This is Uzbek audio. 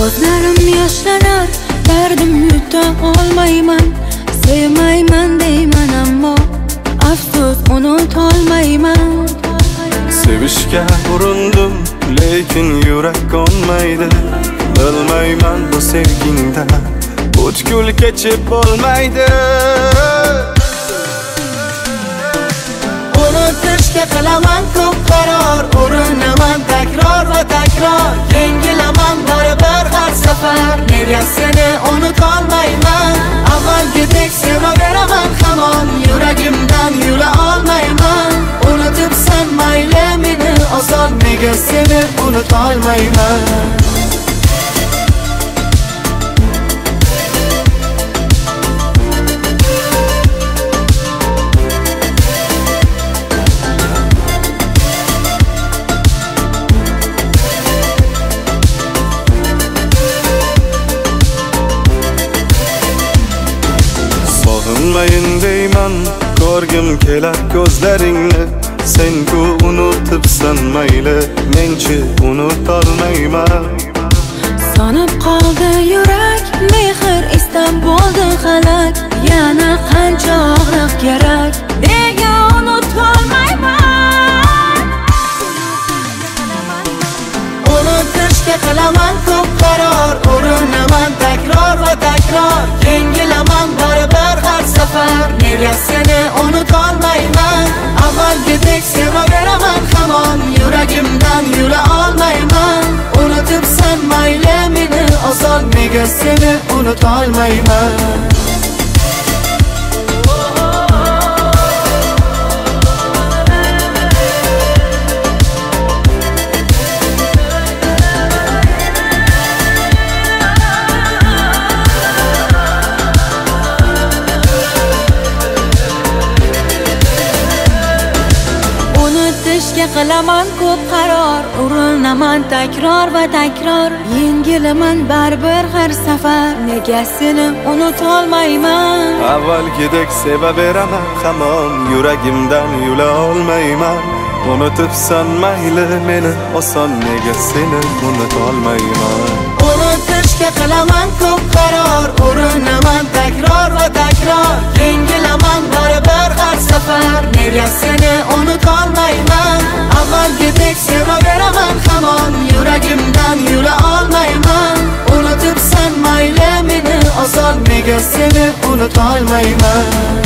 ko'zlarim yoshlanar dardim yuta olmayman. Sevmayman deyman ammo afsus unutolmayman sevishga urindim lekin yurak konmaydi bilmayman bu sevgingda butkul kechib bo'lmaydi unutishga qilaman ko'p qaror seni unutolmayman sog'inmayin deyman ko'rgim kelar ko'zlaringni. Sen-ku unutibsan mayli menchi unutolmayman Sonib qoldi yurak mehr istab bo'ldi halak yana qancha og'riq kerak nega unutolmayman unutishga qilaman ko'p qaror urinaman takror va takror. Yengilaman baribir har safar nega seni yuragimdan yula olmayman unutibsan mayli meni oson nega seni unutolmayman unutishga qilaman ko'p qaror. Urinaman takror va takror. Yengilaman baribir har safar. Nega seni unutolmayman? Avvalgidek sevaveraman hamon yuragimdan yula olmayman. Unutibsan mayli meni oson nega seni unutolmayman? Unutishga qilaman unutibsan mayli meni